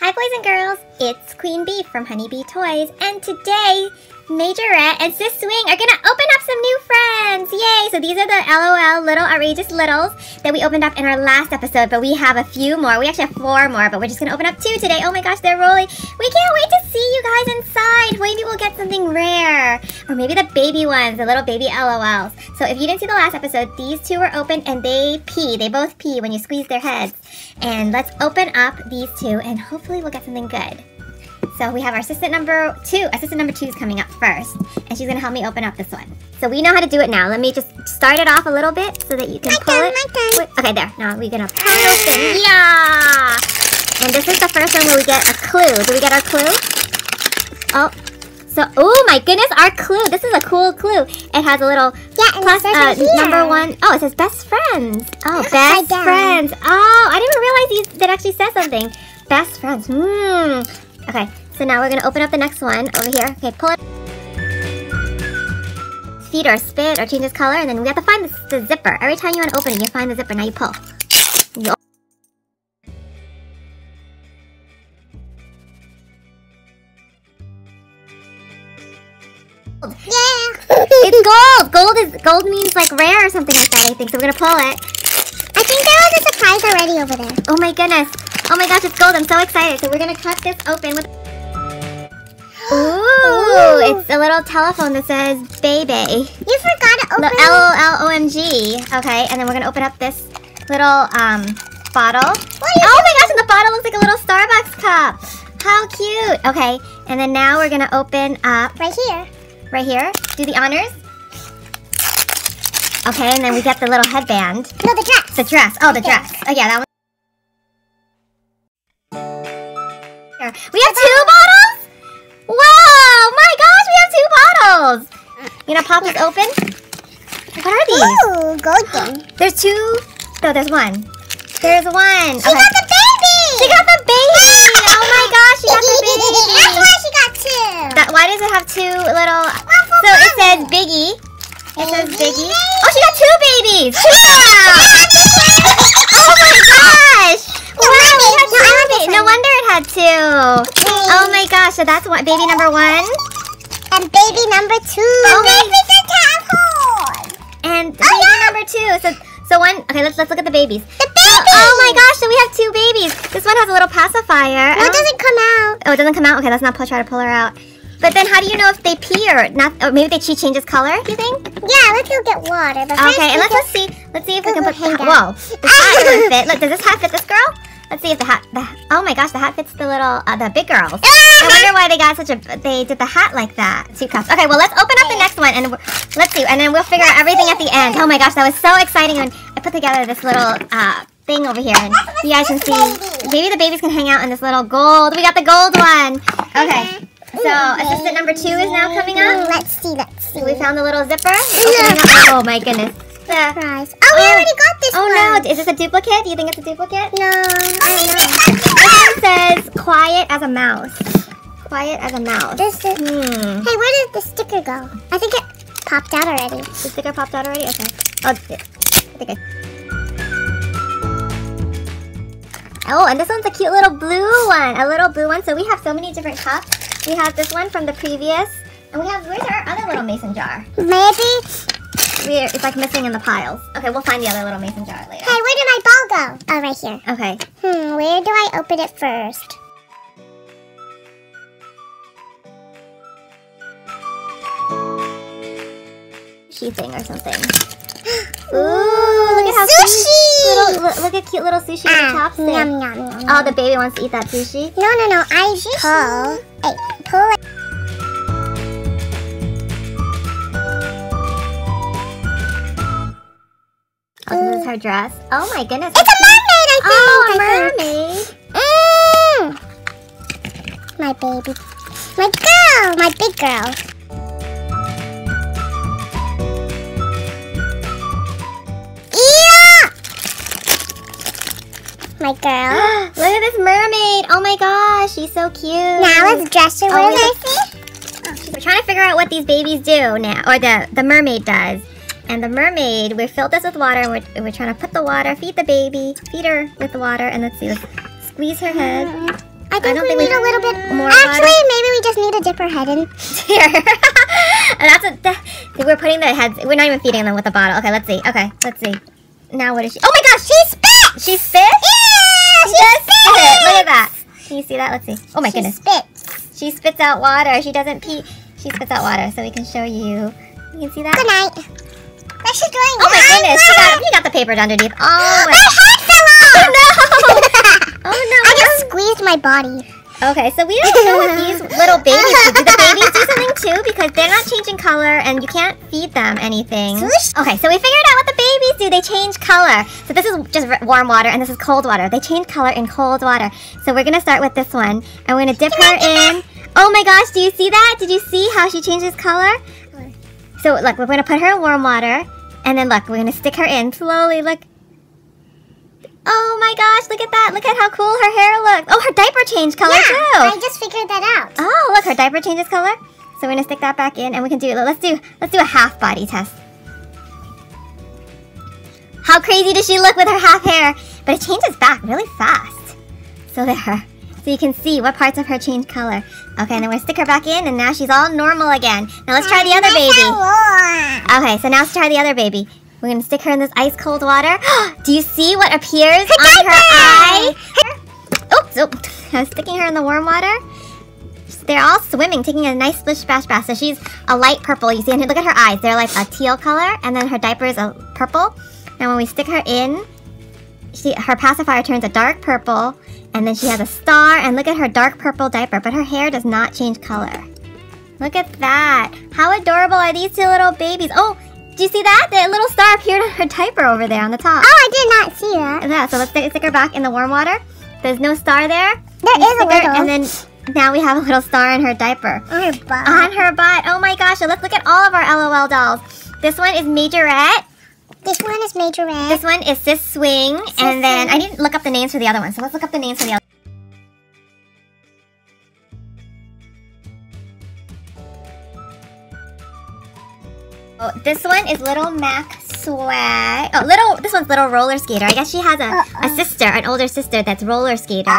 Hi boys and girls, it's Queen Bee from Honeybee Toys, and today Majorette and Sis Swing are gonna open up some new friends! Yay! So these are the LOL Little Outrageous Littles that we opened up in our last episode, but we have a few more. We actually have four more, but we're just gonna open up two today. Oh my gosh, they're rolling. We can't wait to see you guys inside. Maybe we'll get something rare. Or maybe the baby ones, the little baby LOLs. So if you didn't see the last episode, these two were open and they pee. They both pee when you squeeze their heads. And let's open up these two and hopefully we'll get something good. So we have our assistant number two. Assistant number two is coming up first, and she's gonna help me open up this one. So we know how to do it now. Let me just start it off a little bit so that you can My pull turn, it. my turn. Okay, there. Now we're gonna pull it open. Yeah! And this is the first one where we get a clue. Do we get our clue? Oh. So, oh my goodness, our clue. This is a cool clue. It has a little Yeah, plus uh, number one. Oh, it says best friends. Oh, best friends. Oh, I didn't realize these that actually says something. Best friends. Hmm. Okay, so now we're gonna open up the next one over here. Okay, pull it. Feed or spit or change changes color, and then we have to find the, the zipper. Every time you want to open it, you find the zipper. Now you pull. You Yeah. it's gold. Gold is gold means like rare or something like that. I think so. We're gonna pull it. I think there was a surprise already over there. Oh my goodness. Oh my gosh, it's gold. I'm so excited. So we're gonna cut this open with. Ooh, Ooh. it's a little telephone that says baby. You forgot to open The L O L O M G. Okay, and then we're gonna open up this little um bottle. Oh my gosh, and the bottle looks like a little Starbucks cup. How cute. Okay, and then now we're gonna open up right here. right here. Do the honors. Okay, and then we get the little headband. No, the dress. The dress. Oh, the Okay. dress. Oh, yeah, that one. We have two bottles? Wow! My gosh, we have two bottles! You gonna pop this open? What are these? Ooh, golden. There's two. No, there's one. There's one. She Okay. got the baby. She got the baby! Oh my gosh, she got the baby. That's why she got two. That, why does it have two little... So it mommy. says Biggie. It says Baby. Biggie. Oh, she got two babies! Wow! Oh my gosh! Wow, it had two babies. No wonder it had two. Oh my gosh, so that's what baby number one. And baby number two. Oh my- tadpole. And Oh, baby yeah. number two. So so one okay, let's let's look at the babies. The baby. Oh my gosh, so we have two babies. This one has a little pacifier. No, it oh. doesn't come out. Oh, it doesn't come out? Okay, let's not pull, try to pull her out. But then how do you know if they pee or not? Or maybe they, she changes color, do you think? Yeah, let's go get water. But Okay, and let's, let's see. Let's see if we can put the hang hat. Whoa, this hat doesn't fit. Look, does this hat fit this girl? Let's see if the hat. The, oh my gosh, the hat fits the little, uh, the big girls. I wonder why they got such a. They did the hat like that. Two cups. Okay, well let's open up the next one and let's see, and then we'll figure out everything at the end. Oh my gosh, that was so exciting when I put together this little uh, thing over here, and you guys can see. Maybe the babies can hang out in this little gold. We got the gold one. Okay. So assistant number two is now coming up. Let's see. Let's see. We found the little zipper. Oh my goodness. The- Surprise. Oh, we Oh. already got this Oh one. no, is this a duplicate? Do you think it's a duplicate? No, I This know. one says quiet as a mouse. Quiet as a mouse. This is. Hmm. Hey, where did the sticker go? I think it popped out already. The sticker popped out already? Okay. Oh, it- I think I... Oh, and this one's a cute little blue one. A little blue one. So we have so many different cups. We have this one from the previous. And we have, where's our other little mason jar? Maybe. We're, it's like missing in the piles. Okay, we'll find the other little mason jar later. Hey, where did my ball go? Oh, right here. Okay. Hmm, where do I open it first? Sushi thing or something. Ooh, look at how cute. Sushi! Little, look, at cute little sushi Ah, chopstick. yum, yum, yum, Oh, the baby wants to eat that sushi. No, no, no. I pull. Hey, pull Oh, this is her dress. Oh my goodness. It's a mermaid, I think. Oh, a mermaid. Mm. My baby. My girl. My big girl. Yeah! My girl. Look at this mermaid. Oh my gosh, she's so cute. now let's dress her. Oh, What we did I say? We're trying to figure out what these babies do now, or the, the mermaid does. And the mermaid, we filled this with water, and we're, we're trying to put the water, feed the baby, feed her with the water, and let's see, let's squeeze her head. I think don't we think need we- a little bit more Actually, water. maybe we just need to dip her head in. Here. that's what the, we're putting the heads. We're not even feeding them with the bottle. Okay, let's see. Okay, let's see. Now what is she? Oh my gosh, she spit! She spit? Yeah, She just spit! Look at that. Can you see that? Let's see. Oh my She goodness. spits. She spits out water. She doesn't pee. She spits out water, so we can show you. You can see that? Good night. But she's doing Oh, oh my goodness, she got, you got the paper underneath. Oh My head fell oh, off! Oh no. oh no! I just oh. squeezed my body. Okay, so we don't know what these little babies do. Do the babies do something too? Because they're not changing color and you can't feed them anything. Okay, so we figured out what the babies do. They change color. So this is just warm water and this is cold water. They change color in cold water. So we're gonna start with this one and we're gonna dip her in. Oh my gosh, do you see that? Did you see how she changes color? So look, we're gonna put her in warm water and then look, we're gonna stick her in slowly. Look. Oh my gosh, look at that. Look at how cool her hair looks. Oh, her diaper changed color yeah, too. I just figured that out. Oh, look, her diaper changes color. So we're gonna stick that back in, and we can do. Let's do. Let's do a half body test. How crazy does she look with her half hair? But it changes back really fast. So there. So you can see what parts of her change color. Okay, and then we're gonna stick her back in, and now she's all normal again. Now let's try the other baby. Okay, so now let's try the other baby. We're gonna stick her in this ice cold water. Do you see what appears on her eye? Oops, oh, I was sticking her in the warm water. They're all swimming, taking a nice splish splash bath. So she's a light purple. You see, and look at her eyes. They're like a teal color, and then her diaper is a purple. Now when we stick her in, she her pacifier turns a dark purple, and then she has a star. And look at her dark purple diaper, but her hair does not change color. Look at that. How adorable are these two little babies? Oh, do you see that? The little star appeared on her diaper over there on the top. Oh, I did not see that. Yeah, so let's stick, her back in the warm water. There's no star there. There is a little. And then now we have a little star in her diaper. On her butt. On her butt. Oh my gosh. So let's look at all of our LOL dolls. This one is Majorette. This one is Majorette. This one is Sis Swing. and then I didn't look up the names for the other one. So let's look up the names for the other Oh, this one is Little Mac Swag. Oh, little. This one's Little Roller Skater. I guess she has a, a Uh-uh. sister, an older sister that's Roller Skater.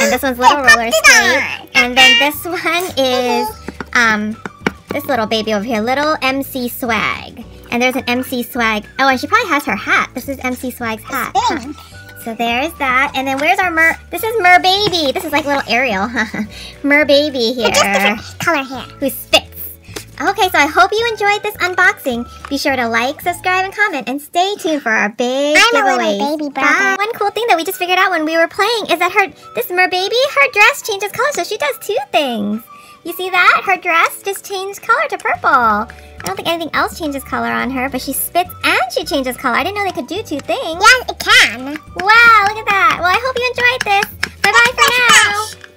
And this one's Little Roller pop it Skate. on. And then this one is um this little baby over here, Little MC Swag. And there's an MC Swag. Oh, and she probably has her hat. This is MC Swag's hat. Spin. So there's that. And then where's our mer? This is Mer Baby. This is like little Ariel. mer Baby here. But just different color hair. Who spits. Okay, so I hope you enjoyed this unboxing. Be sure to like, subscribe, and comment, and stay tuned for our big I'm a giveaways. baby brother. Bye. One cool thing that we just figured out when we were playing is that her this mer baby, her dress changes color, so she does two things. You see that? Her dress just changed color to purple. I don't think anything else changes color on her, but she spits and she changes color. I didn't know they could do two things. Yes, it can. Wow, look at that. Well, I hope you enjoyed this. Bye-bye for now.